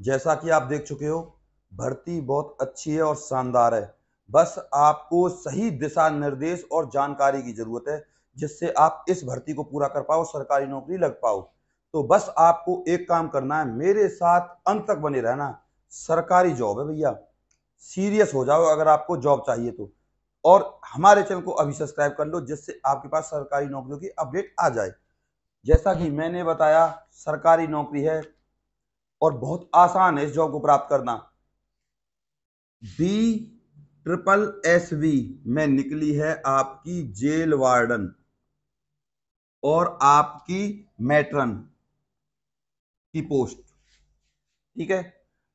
जैसा कि आप देख चुके हो, भर्ती बहुत अच्छी है और शानदार है। बस आपको सही दिशा निर्देश और जानकारी की ज़रूरत है, जिससे आप इस भर्ती को पूरा कर पाओ, सरकारी नौकरी लग पाओ। तो बस आपको एक काम करना है, मेरे साथ अंत तक बने रहना। सरकारी जॉब है भैया। सीरियस हो जाओ अगर आपको जॉब चाहिए तो। और हमारे चैनल को अभी सब्सक्राइब कर लो, जिससे आपके पास सरकारी नौकरियों की अपडेट आ जाए। जैसा कि मैंने बताया, सरकारी नौकरी है और बहुत आसान है इस जॉब को प्राप्त करना। बी ट्रिपल एस वी में निकली है आपकी जेल वार्डन और आपकी मैट्रन की पोस्ट। ठीक है?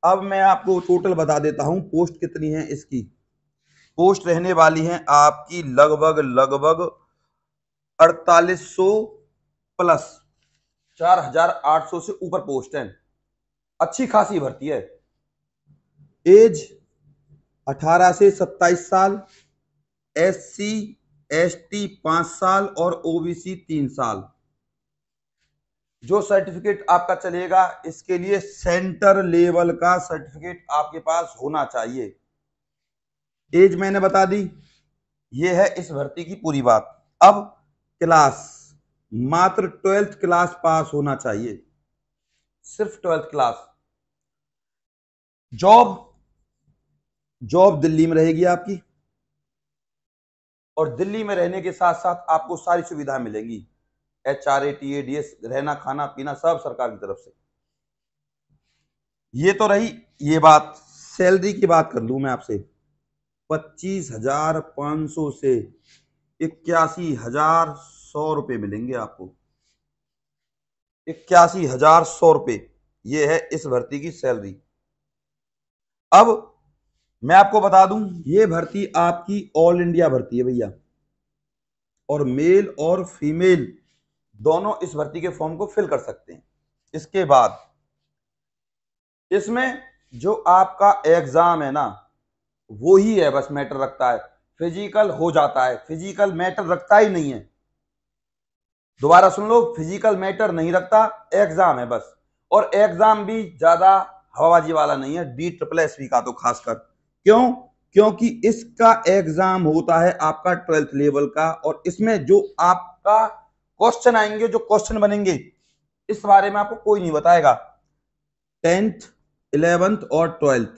अब मैं आपको टोटल बता देता हूँ पोस्ट कितनी है इसकी। पोस्ट रहने वाली है आपकी लगभग लगभग 4800 प्लस 4800 से ऊपर पोस्ट है। अच्छी खासी भर्ती है। एज 18 से 27 साल एस सी एस टी पाँच साल और ओबीसी तीन साल। जो सर्टिफिकेट आपका चलेगा इसके लिए सेंटर लेवल का सर्टिफिकेट आपके पास होना चाहिए। एज मैंने बता दी। ये है इस भर्ती की पूरी बात। अब क्लास मात्र ट्वेल्थ क्लास पास होना चाहिए। सिर्फ़ twelfth class. Job job Delhi में रहेगी आपकी। और दिल्ली में रहने के साथ साथ आपको सारी सुविधाएँ मिलेंगी। H R A T A D S रहना, खाना, पीना सब सरकार की तरफ़ से। ये तो रही ये बात। सैलरी की बात कर लू मैं आपसे। पच्चीस हज़ार पाँच सौ से इक्यासी हज़ार सौ रुपये मिलेंगे आपको। इक्यासी हज़ार सौ रुपए ये है इस भर्ती की सैलरी। अब मैं आपको बता दूँ, ये भर्ती आपकी ऑल इंडिया भर्ती है भैया। और मेल और फीमेल दोनों इस भर्ती के फॉर्म को फिल कर सकते हैं। इसके बाद, इसमें जो आपका एग्ज़ाम है ना, वो ही है, बस मैटर रखता है। फ़िज़िकल हो जाता है। फ़िज़िकल मैटर रखता ही नहीं है। दोबारा सुन लो फ़िज़िकल मैटर नहीं रखता एग्ज़ाम है बस। और एग्ज़ाम भी ज़्यादा हवाबाजी वाला नहीं है डी ट्रिपल एसवी का तो खासकर। क्यों? क्योंकि इसका एग्ज़ाम होता है आपका ट्वेल्थ लेवल का और इसमें जो आपका क्वेश्चन आएँगे, जो क्वेश्चन बनेंगे, इस बारे में आपको कोई नहीं बताएगा। टेंथ इलेवेंथ और ट्वेल्थ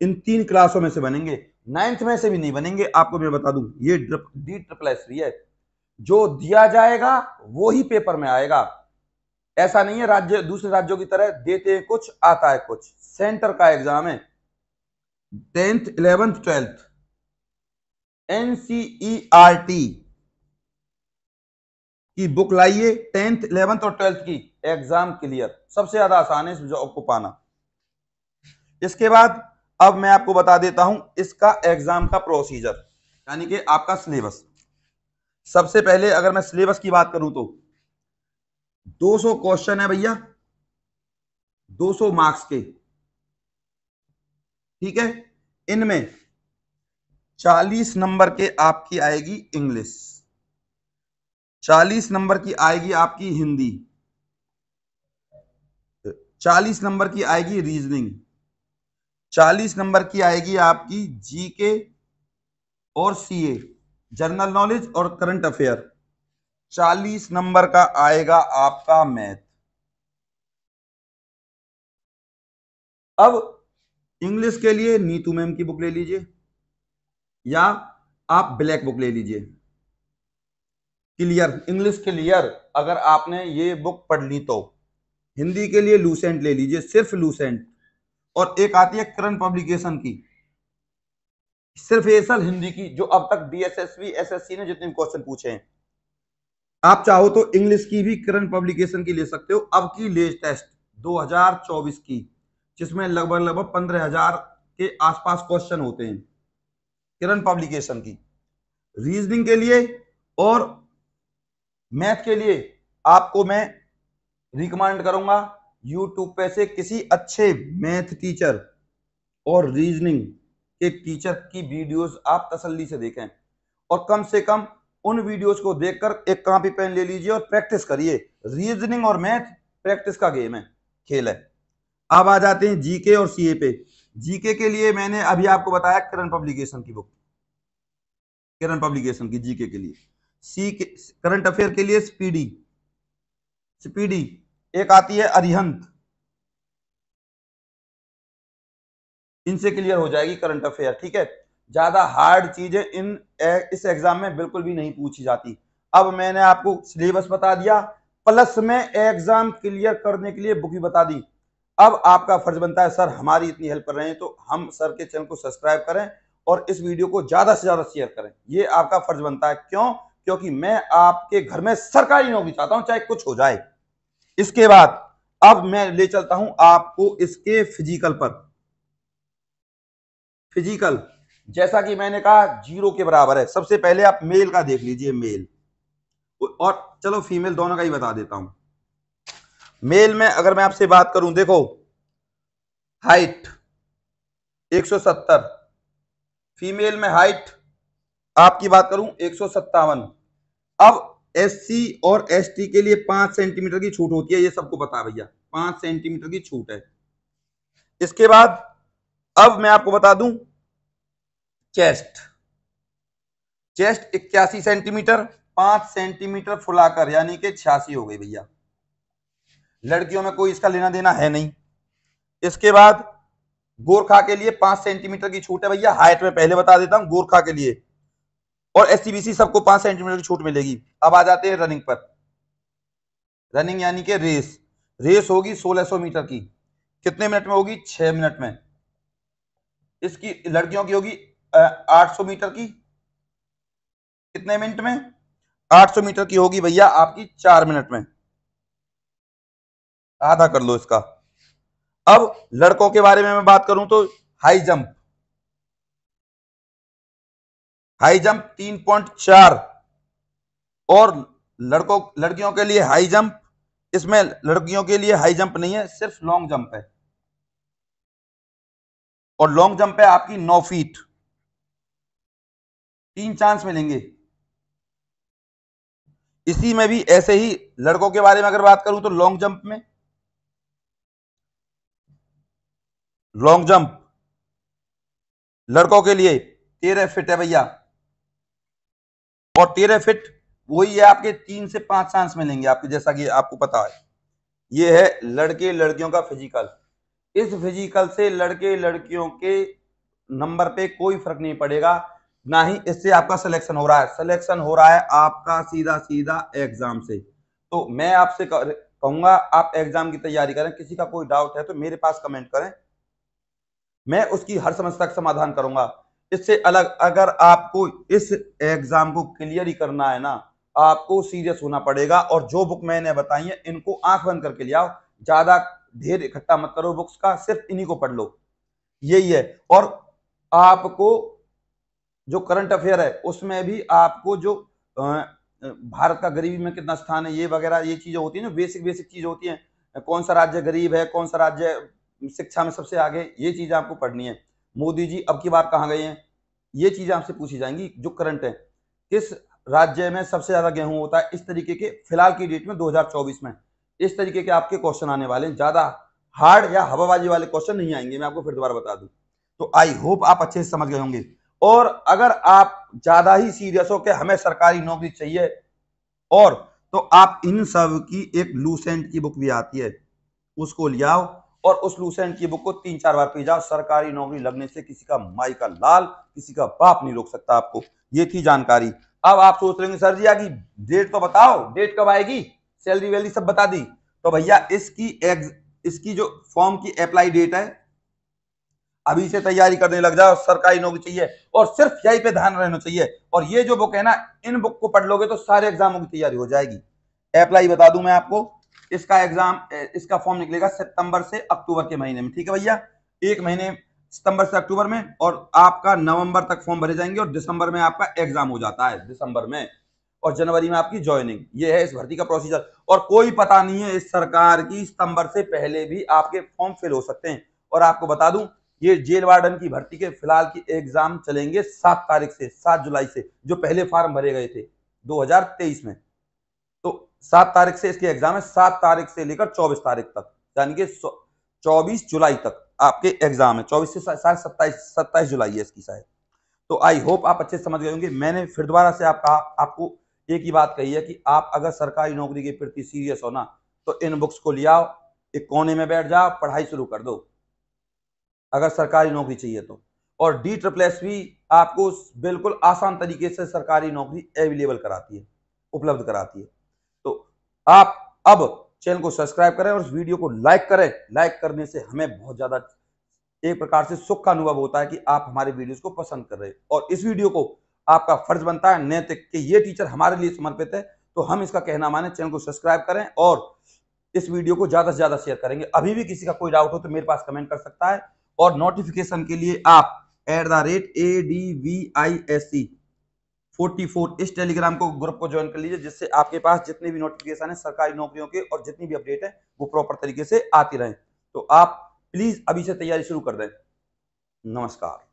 इन तीन क्लासों में से बनेंगे। नाइन्थ में से भी नहीं बनेंगे, आपको मैं बता दूँ, ये डी ट्रिपल एस है। जो दिया जाएगा, वो ही पेपर में आएगा। ऐसा नहीं है, राज्य, दूसरे राज्यों की तरह देते हैं कुछ, आता है कुछ। सेंटर का एग्ज़ाम है। Tenth, eleventh, twelfth. एनसीईआरटी की बुक लाइए, टेंथ, इलेवेंथ और ट्वेल्थ की। Exam clear. सबसे ज़्यादा आसान है इस जॉब को पाना। इसके बाद, अब मैं आपको बता देता हूँ इसका एग्ज़ाम का प्रोसीजर, यानी कि आपका सिलेबस। सबसे पहले अगर मैं सिलेबस की बात करूँ तो 200 क्वेश्चन है भैया। 200 मार्क्स के। ठीक है? इनमें 40 नंबर के आपकी आएगी इंग्लिश। 40 नंबर की आएगी आपकी हिंदी। 40 नंबर की आएगी रीजनिंग। 40 नंबर की आएगी आपकी जीके और सीए, जनरल नॉलेज और करंट अफेयर। 40 नंबर का आएगा आपका मैथ अब इंग्लिश के लिए नीतू मैम की बुक ले लीजिए, या आप ब्लैक बुक ले लीजिए. क्लियर इंग्लिश क्लियर अगर आपने ये बुक पढ़ ली तो. हिंदी के लिए लूसेंट ले लीजिए, सिर्फ़ लूसेंट और एक आती है करंट पब्लिकेशन की. सिर्फ़ एसल हिंदी की, जो अब तक बीएसएसबी एसएससी ने जितने क्वेश्चन पूछे हैं आप चाहो तो इंग्लिश की भी करंट पब्लिकेशन की ले सकते हो। अब की लेज टेस्ट 2024 की, जिसमें लगभग लगभग पंद्रह हज़ार के आसपास क्वेश्चन होते हैं किरण पब्लिकेशन की। रीजनिंग के लिए और मैथ के लिए आपको मैं रिकमेंड करूँगा यूट्यूब पे से किसी अच्छे मैथ टीचर और रीजनिंग के टीचर की वीडियोस आप तसल्ली से देखें। और कम से कम उन वीडियोस को देखकर एक कॉपी पेन ले लीजिए और प्रैक्टिस करिए। रीजनिंग और मैथ प्रैक्टिस का गेम है, खेल है। अब आ जाते हैं जीके और सीए पे। जीके के लिए मैंने अभी आपको बताया किरण पब्लिकेशन की बुक किरण पब्लिकेशन की जीके के लिए। सी के करंट अफेयर के लिए स्पीडी स्पीडी एक आती है अरिहंत इनसे क्लियर हो जाएगी करंट अफेयर ठीक है? ज़्यादा हार्ड चीज़ें इन इस एग्ज़ाम में बिल्कुल भी नहीं पूछी जाती। अब मैंने आपको सिलेबस बता दिया प्लस में एग्ज़ाम क्लियर करने के लिए बुक भी बता दी। अब आपका फ़र्ज़ बनता है, सर, हमारी इतनी हेल्प कर रहे हैं तो हम सर के चैनल को सब्सक्राइब करें और इस वीडियो को ज़्यादा से ज़्यादा शेयर करें। ये आपका फ़र्ज़ बनता है। क्यों? क्योंकि मैं आपके घर में सरकारी नौकरी चाहता हूँ, चाहे कुछ हो जाए। इसके बाद, अब मैं ले चलता हूँ आपको इसके फ़िज़िकल पर। फ़िज़िकल जैसा कि मैंने कहा, ज़ीरो के बराबर है। सबसे पहले आप मेल का देख लीजिए, मेल। और चलो, फीमेल दोनों का ही बता देता हूँ। मेल में अगर मैं आपसे बात करूँ, देखो, हाइट 170 फीमेल में हाइट, आपकी बात करूँ, एक सौ सत्तावन। अब एससी और एसटी के लिए पाँच सेंटीमीटर की छूट होती है, ये सबको बता भैया, पाँच सेंटीमीटर की छूट है। इसके बाद, अब मैं आपको बता दूँ चेस्ट चेस्ट इक्यासी सेंटीमीटर पाँच सेंटीमीटर फुलाकर, यानी कि छियासी हो गई भैया। लड़कियों में कोई इसका लेना देना है नहीं। इसके बाद गोरखा के लिए पाँच सेंटीमीटर की छूट है भैया। हाइट में पहले बता देता हूँ, गोरखा के लिए। और एस सबको पाँच सेंटीमीटर की छूट मिलेगी। अब आ जाते हैं रनिंग पर। रनिंग यानी कि रेस रेस होगी सोलह 1600 मीटर की। कितने मिनट में होगी? छह मिनट में। इसकी लड़कियों की होगी 800 मीटर की। कितने मिनट में? 800 मीटर की होगी भैया आपकी चार मिनट में। आधा कर लो इसका। अब लड़कों के बारे में मैं बात करूँ तो हाई जंप। हाई जंप तीन पॉइंट चार। और लड़कों, लड़कियों के लिए हाई जंप, इसमें लड़कियों के लिए हाई जंप नहीं है, सिर्फ़ लॉन्ग जंप है। और लॉन्ग जंप है आपकी नौ फीट। तीन चांस मिलेंगे। इसी में भी ऐसे ही लड़कों के बारे में अगर बात करूँ तो लॉन्ग जंप में। लॉन्ग जंप लड़कों के लिए तेरह फिट है भैया। और तेरह फिट वही है आपके तीन से पाँच चांस मिलेंगे आपके, जैसा कि आपको पता है। ये है लड़के लड़कियों का फ़िज़िकल इस फ़िज़िकल से लड़के लड़कियों के नंबर पे कोई फ़र्क नहीं पड़ेगा। ना ही इससे आपका सिलेक्शन हो रहा है। सिलेक्शन हो रहा है आपका सीधा सीधा एग्ज़ाम से। तो मैं आपसे कहूँगा, आप एग्ज़ाम की तैयारी करें, किसी का कोई डाउट है तो मेरे पास कमेंट करें। मैं उसकी हर समस्या का समाधान करूँगा। इससे अलग, अगर आपको इस एग्ज़ाम को क्लियर ही करना है ना, आपको सीरियस होना पड़ेगा और जो बुक मैंने बताई है, इनको आँख बंद करके ले आओ। ज़्यादा ढेर इकट्ठा मत करो बुक्स का, सिर्फ़ इन्हीं को पढ़ लो। यही है। और आपको जो करंट अफेयर है, उसमें भी आपको जो भारत का गरीबी में कितना स्थान है, ये वगैरह, ये चीज़ें होती है ना बेसिक बेसिक चीज़ें होती हैं। कौन सा राज्य गरीब है, कौन सा राज्य शिक्षा में सबसे आगे, ये चीज़ें आपको पढ़नी है। मोदी जी अब की बार कहाँ गए हैं? ये चीज़ें आपसे पूछी जाएँगी, जो करंट है। किस राज्य में सबसे ज़्यादा गेहूँ होता है? इस तरीके के, फ़िलहाल की डेट में 2024 में। इस तरीके के आपके क्वेश्चन आने वाले हैं। ज़्यादा हार्ड या हवाबाजी वाले क्वेश्चन नहीं आएँगे, मैं आपको फिर दोबारा बता दूँ। तो आई होप आप अच्छे से समझ गए होंगे। और अगर आप ज़्यादा ही सीरियस हो कि हमें सरकारी नौकरी चाहिए, और तो आप इन सब की एक लूसेंट की बुक भी आती है, उसको ले आओ, और उस लूसेंट की बुक को तीन चार बार पी जाओ, सरकारी नौकरी लगने से किसी का माई का लाल, किसी का बाप नहीं रोक सकता आपको। ये थी जानकारी। अब आप सोच रहे सर जी, आगे डेट तो बताओ डेट कब आएगी? सैलरी वैलरी सब बता दी। तो भैया, इसकी एग्ज इसकी जो फॉर्म की अप्लाई डेट है अभी से तैयारी करने लग जाओ, सरकारी नौकरी चाहिए और सिर्फ़ यही पे ध्यान रहना चाहिए। और ये जो बुक है ना, इन बुक को पढ़ लोगे तो सारे एग्जामों की तैयारी हो जाएगी। अप्लाई बता दूँ मैं आपको, इसका एग्ज़ाम इसका फॉर्म निकलेगा सितंबर से अक्टूबर के महीने में, ठीक है भैया? एक महीने सितंबर से अक्टूबर में और आपका नवंबर तक फॉर्म भरे जाएँगे और दिसंबर में आपका एग्ज़ाम हो जाता है, दिसंबर में। और जनवरी में आपकी ज्वाइनिंग ये है इस भर्ती का प्रोसीजर और कोई पता नहीं है इस सरकार की सितंबर से पहले भी आपके फॉर्म फिल हो सकते हैं। और आपको बता दूँ ये जेल वार्डन की भर्ती के फ़िलहाल की एग्ज़ाम चलेंगे सात तारीख से, सात जुलाई से, जो पहले फॉर्म भरे गए थे 2023 में। तो सात तारीख से इसके एग्ज़ाम है, सात तारीख से लेकर चौबीस तारीख तक, यानी कि 24 जुलाई तक आपके एग्ज़ाम है 24 से शायद सत्ताईस सत्ताईस जुलाई है इसकी शायद। तो आई होप आप अच्छे समझ गए होंगे। मैंने फिर दोबारा से आपका, आपको एक ही बात कही है कि आप अगर सरकारी नौकरी के प्रति सीरियस हो ना तो इन बुक्स को लिया एक कोने में बैठ जाओ, पढ़ाई शुरू कर दो। अगर सरकारी नौकरी चाहिए तो। और डी ट्रिपल एस भी आपको बिल्कुल आसान तरीके से सरकारी नौकरी अवेलेबल कराती है, उपलब्ध कराती है। तो आप अब चैनल को सब्सक्राइब करें और इस वीडियो को लाइक करें। लाइक करने से हमें बहुत ज़्यादा एक प्रकार से सुख का अनुभव होता है कि आप हमारे वीडियोस को पसंद कर रहे हैं। और इस वीडियो को आपका फ़र्ज़ बनता है नैतिक कि ये टीचर हमारे लिए समर्पित है तो हम इसका कहना माने, चैनल को सब्सक्राइब करें और इस वीडियो को ज़्यादा से ज़्यादा शेयर करेंगे। अभी भी किसी का कोई डाउट हो तो मेरे पास कमेंट कर सकता है। और नोटिफिकेशन के लिए आप at the rate A D V I S C forty four इस टेलीग्राम को ग्रुप को ज्वाइन कर लीजिए, जिससे आपके पास जितने भी नोटिफिकेशन है, सरकारी नौकरियों के और जितनी भी अपडेट है, वो प्रॉपर तरीके से आती रहे। तो आप प्लीज़ अभी से तैयारी शुरू कर दें। नमस्कार।